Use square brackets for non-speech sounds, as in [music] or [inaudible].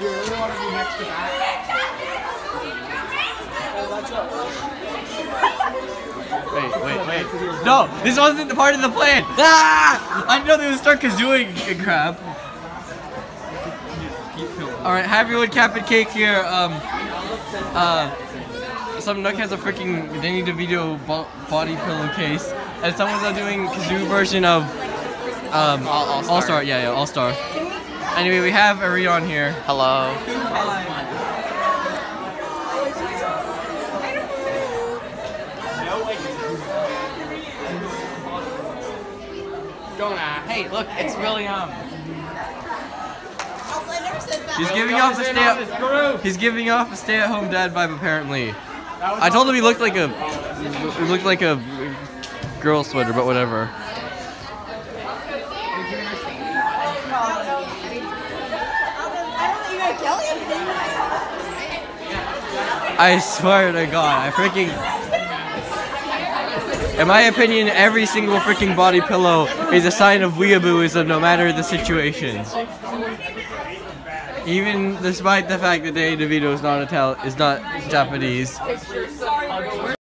You really want to be next to that? Wait, wait, wait. No, this wasn't the part of the plan. [laughs] Ah! I know they would start kazooing crap. All right, have everyone Cap'n Cake here. Um, uh, some Nook has a freaking Danny DeVito bo- body pillowcase, and someone's doing kazoo version of um All-Star. All Star. Yeah, yeah, All Star. Anyway, we have Arion here. Hello. Don't. Hey, look, it's really um. Also, I never said that. He's giving off a stay. He's giving off a stay-at-home dad vibe apparently. I told him he looked like a he looked like a girl sweater, but whatever. I swear to God, I freaking. In my opinion, every single freaking body pillow is a sign of weeabooism, no matter the situations. Even despite the fact that Danny DeVito is not Ital- is not Japanese.